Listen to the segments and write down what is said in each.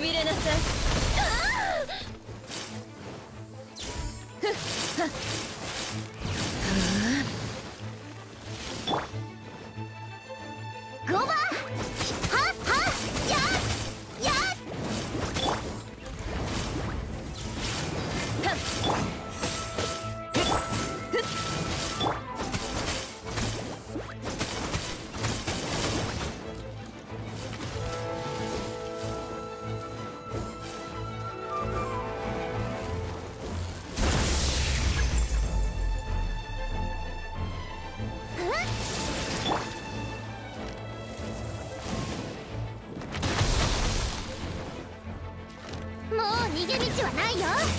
しびれなさい。はないよ。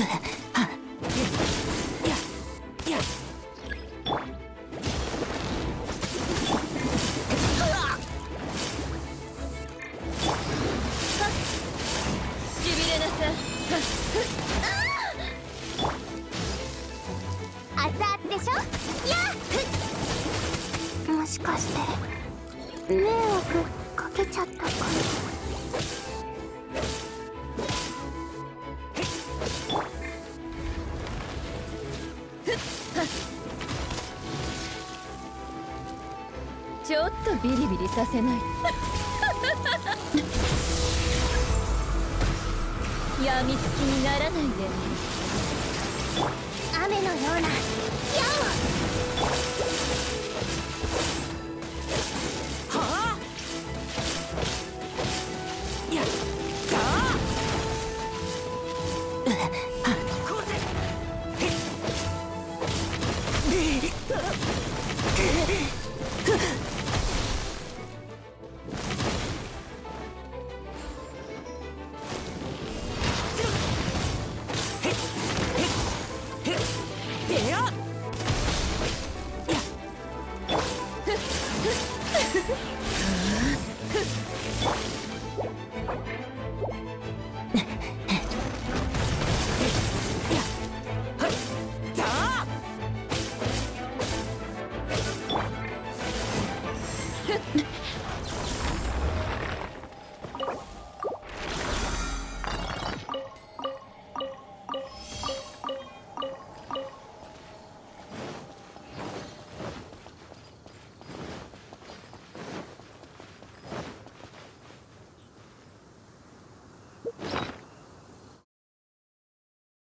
もしかして迷惑かけちゃったかな？ちょっとビリビリさせない。やみつきにならないでね。雨のような矢を